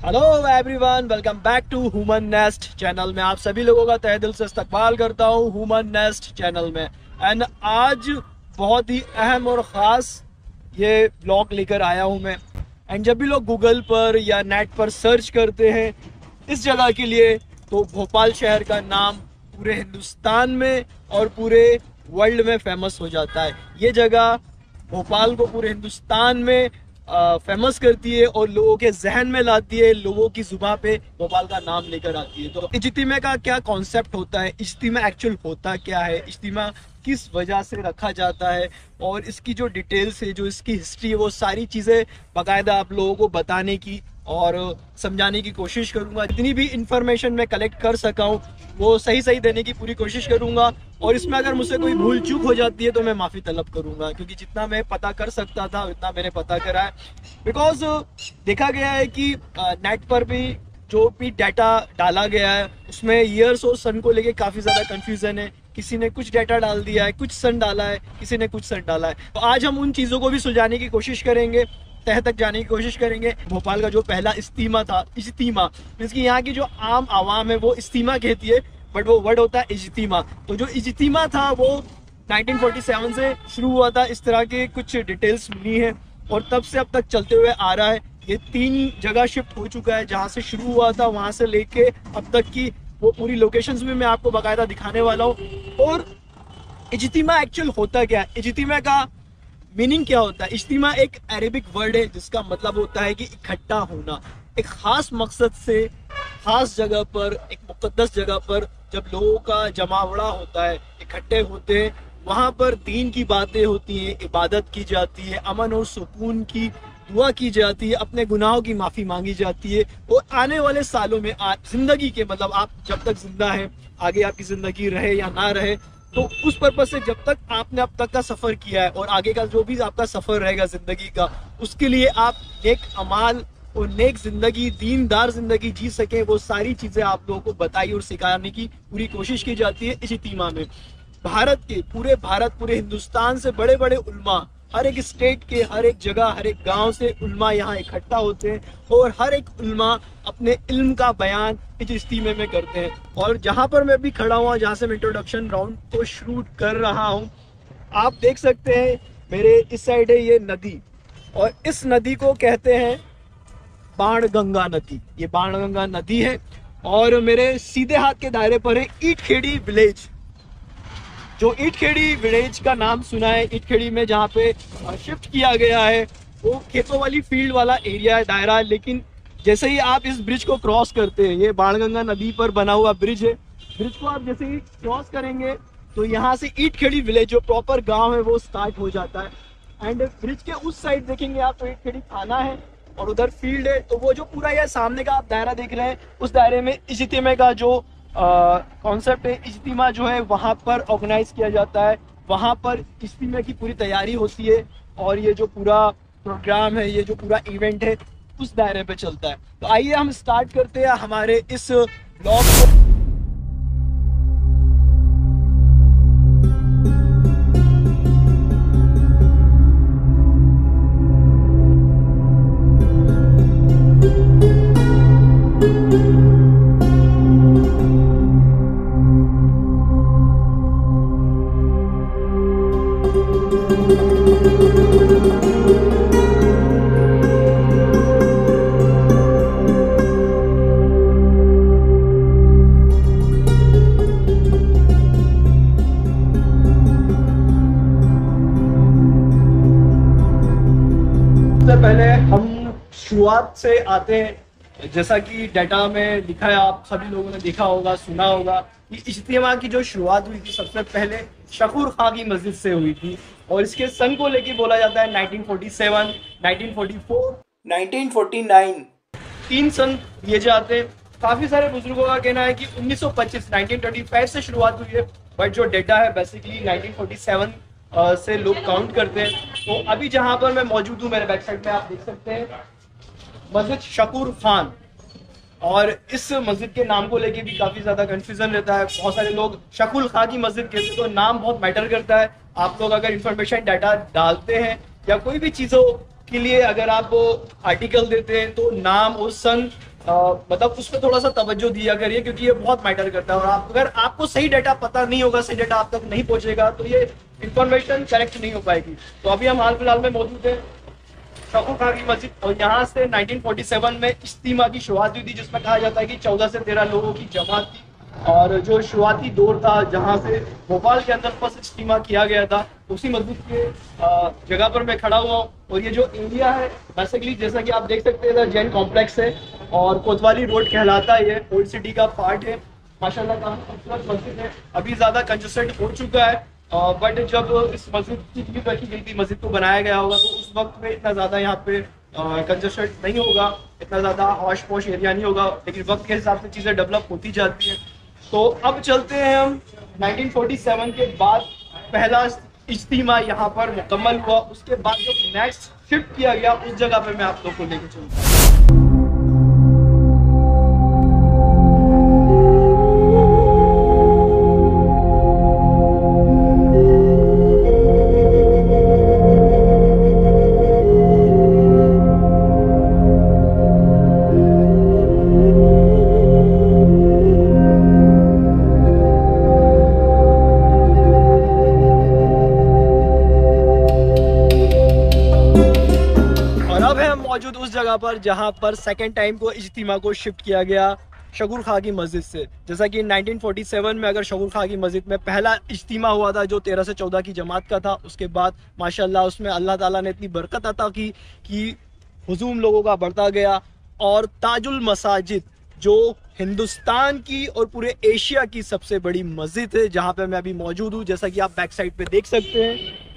Hello everyone welcome back to Human Nest channel में आप सभी लोगों का तहे दिल से इस्तकबाल करता हूँ ह्यूमन नेस्ट चैनल में। एंड आज बहुत ही अहम और ख़ास ये ब्लॉग लेकर आया हूँ मैं। एंड जब भी लोग गूगल पर या नेट पर सर्च करते हैं इस जगह के लिए तो भोपाल शहर का नाम पूरे हिंदुस्तान में और पूरे वर्ल्ड में फ़ेमस हो जाता है। ये जगह भोपाल को पूरे हिंदुस्तान में फ़ेमस करती है और लोगों के जहन में लाती है, लोगों की जुबा पे भोपाल का नाम लेकर आती है। तो इज्तिमा का क्या कॉन्सेप्ट होता है? इज्तिमा एक्चुअल होता क्या है? इज्तिमा किस वजह से रखा जाता है? और इसकी जो डिटेल्स है, जो इसकी हिस्ट्री है, वो सारी चीज़ें बाकायदा आप लोगों को बताने की और समझाने की कोशिश करूँगा। जितनी भी इंफॉर्मेशन मैं कलेक्ट कर सका हूँ, वो सही सही देने की पूरी कोशिश करूँगा। और इसमें अगर मुझसे कोई भूल चूक हो जाती है तो मैं माफ़ी तलब करूँगा, क्योंकि जितना मैं पता कर सकता था, उतना मैंने पता करा है। बिकॉज़ देखा गया है कि नेट पर भी जो भी डाटा डाला गया है, उसमें ईयर्स और सन को लेके काफ़ी ज़्यादा कंफ्यूजन है। किसी ने कुछ डाटा डाल दिया है, कुछ सन डाला है, किसी ने कुछ सन डाला है। तो आज हम उन चीज़ों को भी सुलझाने की कोशिश करेंगे, तह तक जाने की कोशिश करेंगे। भोपाल का जो पहला इस्तीमा था, इस्तीमा, मीन्स की यहाँ की जो आम आवाम है, वो इस्तीमा कहती है बट वो वर्ड होता है इज्तीमा। तो जो इज्तीमा था, वो 1947 से शुरू हुआ था। इस तरह के कुछ डिटेल्स मिली हैं और तब से अब तक चलते हुए आ रहा है। ये तीन जगह शिफ्ट हो चुका है। जहाँ से शुरू हुआ था, वहाँ से लेके अब तक की वो पूरी लोकेशंस भी मैं आपको बाकायदा दिखाने वाला हूँ। और इज्तिमा एक्चुअल होता क्या है? इज्तिमा का मीनिंग क्या होता है? इज्तिमा एक अरेबिक वर्ड है, जिसका मतलब होता है कि इकट्ठा होना। एक खास मकसद से, खास जगह पर, एक मुकदस जगह पर जब लोगों का जमावड़ा होता है, इकट्ठे होते हैं, वहाँ पर दीन की बातें होती हैं, इबादत की जाती है, अमन और सुकून की दुआ की जाती है, अपने गुनाहों की माफ़ी मांगी जाती है और आने वाले सालों में ज़िंदगी के मतलब आप जब तक ज़िंदा है, आगे आपकी ज़िंदगी रहे या ना रहे तो उस पर्पज से जब तक आपने अब तक का सफ़र किया है, और आगे का जो भी आपका सफ़र रहेगा ज़िंदगी का, उसके लिए आप एक अमाल और नेक ज़िंदगी, दीनदार ज़िंदगी जी सके, वो सारी चीज़ें आप लोगों को बताई और सिखाने की पूरी कोशिश की जाती है इस इतीमा में। भारत के पूरे भारत, पूरे हिंदुस्तान से बड़े बड़े उल्मा, हर एक स्टेट के, हर एक जगह, हर एक गाँव से उल्मा यहाँ इकट्ठा होते हैं और हर एक उल्मा अपने इल्म का बयान इस इज्तीमे में करते हैं। और जहाँ पर मैं भी खड़ा हुआ, जहाँ से मैं इंट्रोडक्शन राउंड को शूट कर रहा हूँ, आप देख सकते हैं, मेरे इस साइड है ये नदी और इस नदी को कहते हैं बाण गंगा नदी। ये बाण गंगा नदी है और मेरे सीधे हाथ के दायरे पर है ईट खेड़ी विलेज। जो ईटखेड़ी विलेज का नाम सुना है, ईटखेड़ी में जहाँ पे शिफ्ट किया गया है, वो खेतों वाली फ़ील्ड वाला एरिया है दायरा। है लेकिन जैसे ही आप इस ब्रिज को क्रॉस करते हैं, ये बाणगंगा नदी पर बना हुआ ब्रिज है। ब्रिज को आप जैसे ही क्रॉस करेंगे तो यहाँ से ईटखेड़ी विलेज, जो प्रॉपर गाँव है, वो स्टार्ट हो जाता है। एंड ब्रिज के उस साइड देखेंगे आप तो ईटखेड़ी थाना है। और उधर फ़ील्ड है तो वो जो पूरा यह सामने का आप दायरा देख रहे हैं, उस दायरे में इज्तिमे का जो कॉन्सेप्ट है, इज्तिमा जो है, वहाँ पर ऑर्गेनाइज किया जाता है। वहाँ पर इज्तिमा की पूरी तैयारी होती है और ये जो पूरा प्रोग्राम है, ये जो पूरा इवेंट है, उस दायरे पे चलता है। तो आइए हम स्टार्ट करते हैं हमारे इस ब्लॉग को। शुरुआत से आते हैं। जैसा कि डाटा में लिखा है आप सभी लोगों ने देखा होगा सुना होगा कि इज्तिमा की जो शुरुआत हुई थी सबसे पहले शकूर खां की मस्जिद से हुई थी और इसके सन को लेके बोला जाता है 1947, 1944, 1949 तीन सन दिए जाते हैं। काफ़ी सारे बुज़ुर्गों का कहना है कि 1925 1925 से शुरुआत हुई है बट जो डेटा है बेसिकली 1947 से लोग काउंट करते हैं। तो अभी जहाँ पर मैं मौजूद हूँ, मेरे साइड में आप देख सकते हैं, मस्जिद शकूर खान। और इस मस्जिद के नाम को लेके भी काफ़ी ज़्यादा कंफ्यूजन रहता है। बहुत सारे लोग शकुल खां की मस्जिद कहते तो नाम बहुत मैटर करता है। आप लोग अगर इंफॉर्मेशन डाटा डालते हैं, या कोई भी चीज़ों के लिए अगर आप आर्टिकल देते हैं तो नाम और सन मतलब उस पर थोड़ा सा तवज्जो दिया करिए, क्योंकि ये बहुत मैटर करता है। और आप, अगर आपको सही डाटा पता नहीं होगा, सही डाटा आप तक नहीं पहुंचेगा तो ये इन्फॉर्मेशन करेक्ट नहीं हो पाएगी। तो अभी हम हाल फ़िलहाल में मौजूद है शकू खान की मस्जिद, और यहाँ से 1947 में इज्तिमा की शुरुआत हुई थी, जिसमें कहा जाता है कि 14 से 13 लोगों की जमात थी। और जो शुरुआती दौर था, जहाँ से भोपाल के अंदर फ़र्स्ट इज्तिमा किया गया था, उसी मस्जिद के जगह पर मैं खड़ा हुआ हूँ। और ये जो एरिया है बेसिकली जैसा कि आप देख सकते हैं जैन कॉम्प्लेक्स है और कोतवाली रोड कहलाता है ये। ओल्ड सिटी का पार्ट है। माशाल्लाह काफ़ी खूबसूरत मस्जिद है। अभी ज़्यादा कंजस्टेड हो चुका है। बट जब इस मस्जिद की नींव रखी गई थी, मस्जिद को बनाया गया होगा तो उस वक्त में इतना ज़्यादा यहाँ पे कंजस्टेड नहीं होगा। इतना ज़्यादा हॉश पॉश एरिया नहीं होगा। लेकिन वक्त के हिसाब से चीज़ें डेवलप होती जाती हैं। तो अब चलते हैं हम। 1947 के बाद पहला इज्तिमा यहाँ पर मुकम्मल हुआ। उसके बाद जो नेक्स्ट शिफ्ट किया गया, उस जगह पर मैं आप लोग को लेकर चलूँ पर, जहाँ पर सेकेंड टाइम को इज्तिमा को शिफ्ट किया गया शगुर खा की मस्जिद से। जैसा कि 1947 में अगर शगुर खा की मस्जिद में पहला इज्तिमा हुआ था जो 13 से 14 की जमात का था, उसके बाद माशाल्लाह उसमें अल्लाह ताला ने इतनी बरकत अता की कि हुजूम लोगों का बढ़ता गया और ताजुल मसाजिद, जो हिंदुस्तान की और पूरे एशिया की सबसे बड़ी मस्जिद है, जहाँ पे मैं अभी मौजूद हूँ, जैसा कि आप बैक साइड पर देख सकते हैं।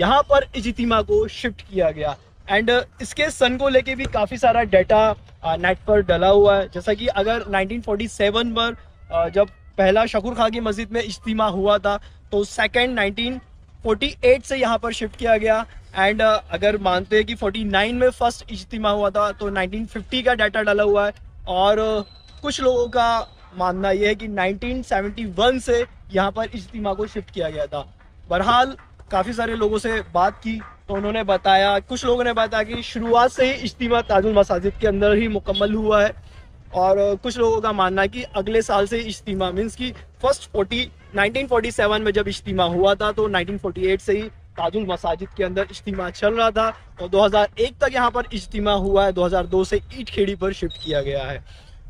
यहाँ पर इजतिमा को शिफ्ट किया गया। एंड uh, इसके सन को लेके भी काफ़ी सारा डाटा नेट uh, पर डला हुआ है। जैसा कि अगर 1947 पर uh, जब पहला शकूर खां की मस्जिद में इज्तिमा हुआ था तो सेकंड 1948 से यहाँ पर शिफ्ट किया गया। एंड अगर मानते हैं कि 49 में फ़र्स्ट इज्तिमा हुआ था तो 1950 का डाटा डाला हुआ है। और कुछ लोगों का मानना यह है कि 1971 से यहाँ पर इज्तिमा को शिफ्ट किया गया था। बहरहाल काफ़ी सारे लोगों से बात की तो उन्होंने बताया, कुछ लोगों ने बताया कि शुरुआत से ही इज्तिमा ताजुल मसाजिद के अंदर ही मुकम्मल हुआ है। और कुछ लोगों का मानना है कि अगले साल से इज्तिमा मीन्स की फ़र्स्ट फोर्टी 1947 में जब इज्तिमा हुआ था तो 1948 से ही ताजुल मसाजिद के अंदर इज्तिमा चल रहा था, और 2001 तक यहाँ पर इज्तिमा हुआ है 2002 से ईट खेड़ी पर शिफ्ट किया गया है।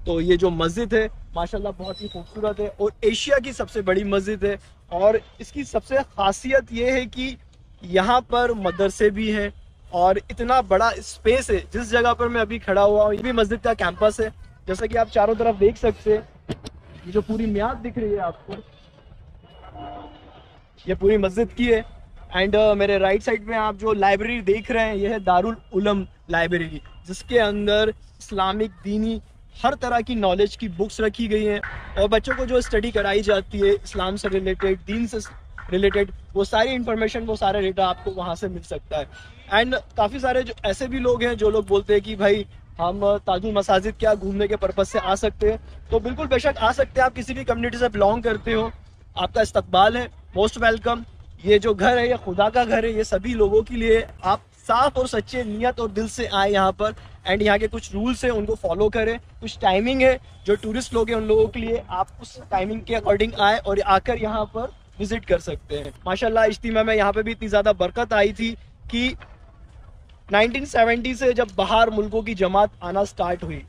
तो ये जो मस्जिद है, माशाल्लाह बहुत ही खूबसूरत है, और एशिया की सबसे बड़ी मस्जिद है और इसकी सबसे खासियत ये है कि यहाँ पर मदरसे भी हैं और इतना बड़ा स्पेस है। जिस जगह पर मैं अभी खड़ा हुआ हूँ ये भी मस्जिद का कैंपस है। जैसा कि आप चारों तरफ़ देख सकते हैं ये जो पूरी म्याद दिख रही है आपको ये पूरी मस्जिद की है। एंड uh, मेरे राइट साइड में आप जो लाइब्रेरी देख रहे हैं ये है दारुल उलम लाइब्रेरी जिसके अंदर इस्लामिक दीनी हर तरह की नॉलेज की बुक्स रखी गई हैं और बच्चों को जो स्टडी कराई जाती है इस्लाम से रिलेटेड दीन से रिलेटेड वो सारी इन्फॉर्मेशन वो सारा डेटा आपको वहाँ से मिल सकता है। एंड काफ़ी सारे जो, ऐसे भी लोग हैं जो लोग बोलते हैं कि भाई, हम ताजुल मसाजिद क्या घूमने के पर्पज़ से आ सकते हैं? तो बिल्कुल बेशक आ सकते हैं, आप किसी भी कम्युनिटी से बिलोंग करते हो, आपका इस्तकबाल है मोस्ट वेलकम ये जो घर है, ये खुदा का घर है, ये सभी लोगों के लिए आप साफ़ और सच्चे नियत और दिल से आए यहाँ पर। एंड यहाँ के कुछ रूल्स हैं, उनको फॉलो करें। कुछ टाइमिंग है जो टूरिस्ट लोग हैं उन लोगों के लिए आप उस टाइमिंग के अकॉर्डिंग आए और आकर यहाँ पर विज़िट कर सकते हैं। माशाल्लाह, इज्तिमा में यहाँ पे भी इतनी ज़्यादा बरकत आई थी कि 1970 से जब बाहर मुल्कों की जमात आना स्टार्ट हुई।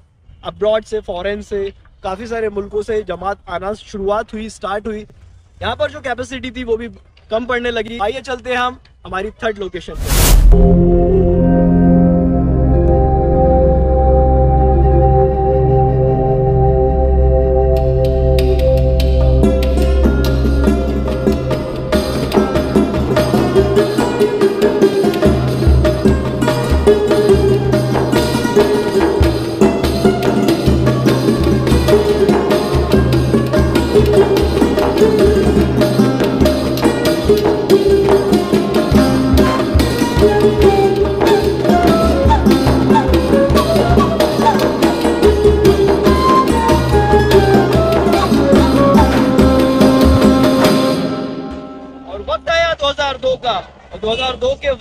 अब्रॉड से फॉरेन से, काफ़ी सारे मुल्कों से जमात आना शुरुआत हुई स्टार्ट हुई। यहाँ पर जो कैपेसिटी थी वो भी कम पड़ने लगी। आइए चलते हैं हम हमारी थर्ड लोकेशन पर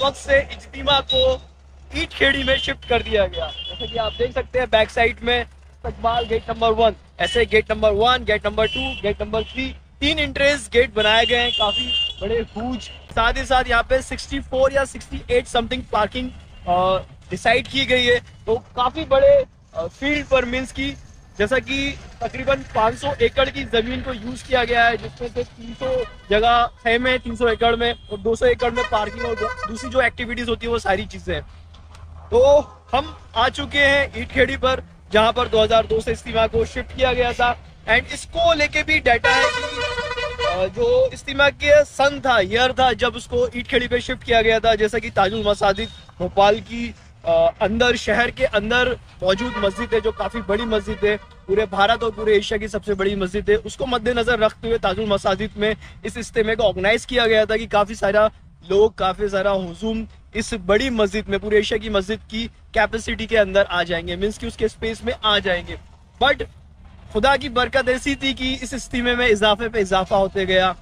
वक्त से इजतिमा को ईट खेड़ी में शिफ्ट कर दिया गया। जैसे कि आप देख सकते हैं बैक साइड में तकबाल गेट नंबर वन ऐसे gate number one gate number two gate number three तीन इंट्रेंस गेट बनाए गए हैं। काफ़ी बड़े हूज साथ ही साथ यहाँ पे 64 या 68 समथिंग पार्किंग डिसाइड की गई है। तो काफ़ी बड़े फ़ील्ड पर मीन्स की जैसा कि तकरीबन 500 एकड़ की ज़मीन को यूज़ किया गया है, जिसमें से 300 जगह है में 300 एकड़ में और 200 एकड़ में पार्किंग और दूसरी जो एक्टिविटीज़ होती है वो सारी चीज़ें तो हम आ चुके हैं ईट खेड़ी पर, जहाँ पर 2002 से इस्तीमा को शिफ्ट किया गया था। एंड इसको लेके भी डाटा है कि जो इस्तीमा के सन था ईयर था, जब उसको ईट खेड़ी पे शिफ्ट किया गया था, जैसा कि ताजुल मसाजिद, भोपाल की अंदर, शहर के अंदर मौजूद मस्जिद है, जो काफ़ी बड़ी मस्जिद है। पूरे भारत और पूरे एशिया की सबसे बड़ी मस्जिद है। उसको मद्देनजर रखते हुए ताजुल मसाजिद में इस इज्तेमे को ऑर्गेनाइज किया गया था कि काफ़ी सारा लोग, काफ़ी सारा हजूम इस बड़ी मस्जिद में, पूरे एशिया की मस्जिद की कैपेसिटी के अंदर आ जाएँगे मीन्स की उसके स्पेस में आ जाएँगे। बट खुदा की बरकत ऐसी थी कि इस इस्तीमे में इजाफे पे इजाफा होते गया।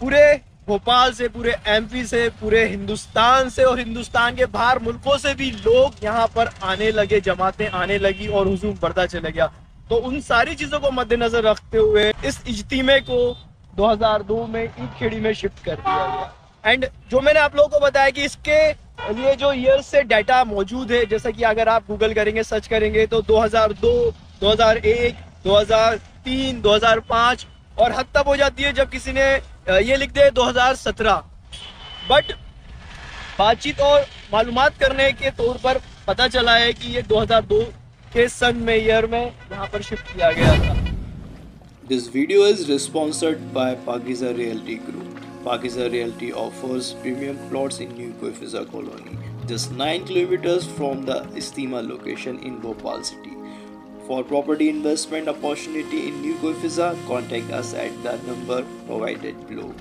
पूरे भोपाल से पूरे एमपी से पूरे हिंदुस्तान से और हिंदुस्तान के बाहर मुल्कों से भी लोग यहाँ पर आने लगे जमातें आने लगी और हुजूम बढ़ता चले गया। तो उन सारी चीज़ों को मद्देनजर रखते हुए इस इज्तिमे को 2002 में ईद खेड़ी में शिफ्ट कर दिया गया। एंड जो मैंने आप लोगों को बताया कि इसके लिए जो ईयर से डाटा मौजूद है जैसा कि अगर आप गूगल करेंगे सर्च करेंगे तो 2002, 2001, 2003, 2005 और हद तब हो जाती है जब किसी ने ये लिख दे 2017 बट बातचीत और मालूम करने के तौर पर पता चला है कि ये 2002 के सन में ईयर में यहाँ पर शिफ्ट किया गया था This video is sponsored by Pakiza Realty Group. Pakiza Realty offers premium plots in New Koifiza colony, just 9 kilometers from the Istima location in Bhopal city. For property investment opportunity in New Koifiza, contact us at the number provided below.